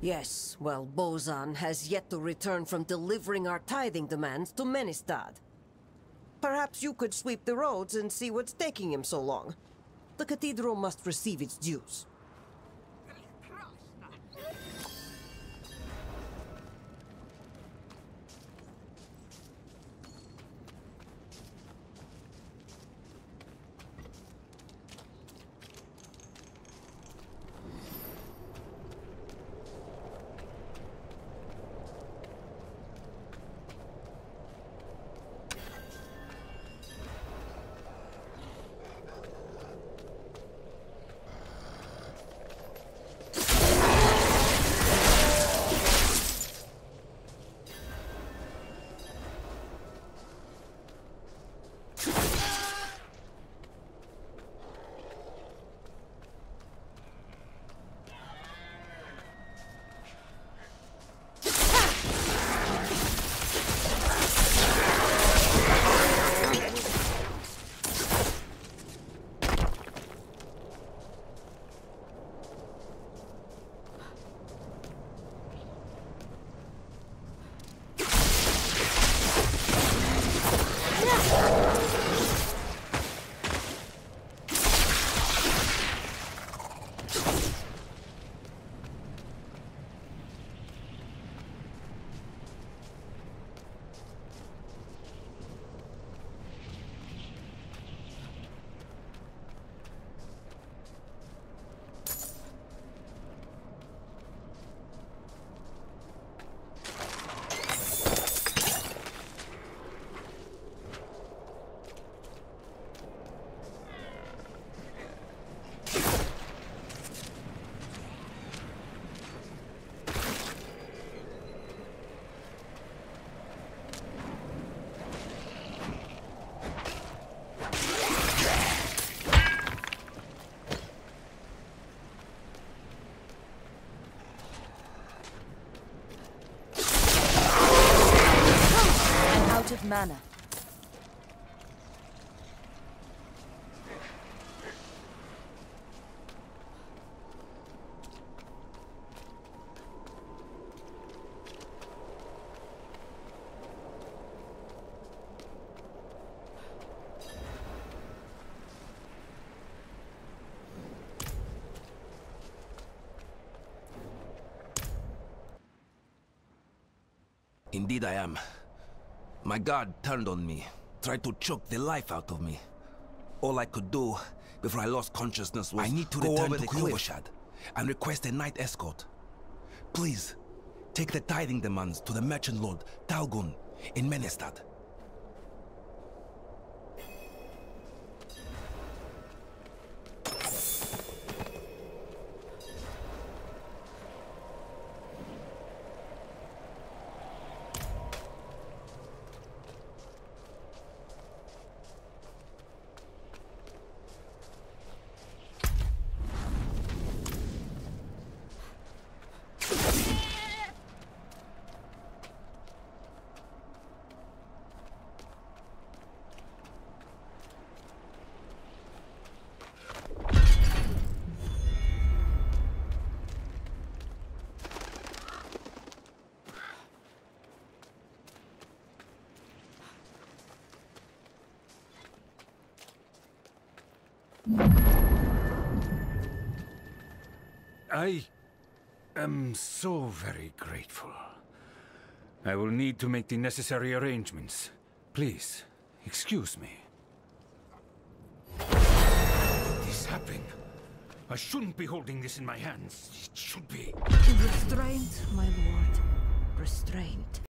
Yes, well, Bozan has yet to return from delivering our tithing demands to Menestad. Perhaps you could sweep the roads and see what's taking him so long. The cathedral must receive its dues. Indeed I am. My guard turned on me, tried to choke the life out of me. All I could do before I lost consciousness was I need to go return over to. Kyovashad and request a night escort. Please, take the tithing demands to the merchant lord Talgun in Menestad. I am so very grateful. I will need to make the necessary arrangements. Please, excuse me. What is happening? I shouldn't be holding this in my hands. It should be. Restraint, my lord. Restraint.